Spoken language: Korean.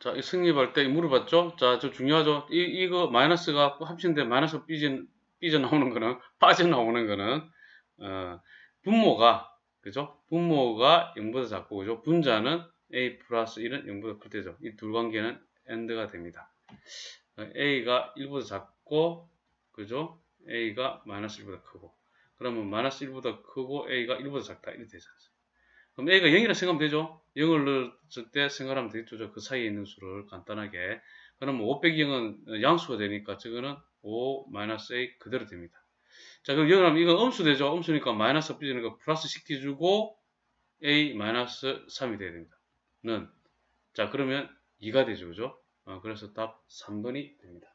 자, 이 승립할 때 물어봤죠? 자, 저 중요하죠? 이, 이거 마이너스가 합친데 마이너스 삐져, 삐져나오는 거는, 빠져나오는 거는, 어, 분모가, 그죠? 분모가 0보다 작고, 그죠? 분자는 a 플러스 1은 0보다 클 때죠. 이 둘 관계는 AND가 됩니다. 어, a가 1보다 작고, 그죠? a가 마이너스 1보다 크고. 그러면 마이너스 1보다 크고 a가 1보다 작다. 이렇게 되지 않습니까? 그럼 a가 0이라 생각하면 되죠. 0을 넣었을 때 생각하면 되겠죠. 그 사이에 있는 수를 간단하게. 그러면 5 빼기 0은 양수가 되니까 저거는 5 마이너스 a 그대로 됩니다. 자, 그럼 0을 하면 이건 음수 되죠. 음수니까 마이너스 거 플러스 시켜주고 a 마이너스 3이 돼야 됩니다. 는. 자, 그러면 2가 되죠. 그죠? 어, 그래서 답 3번이 됩니다.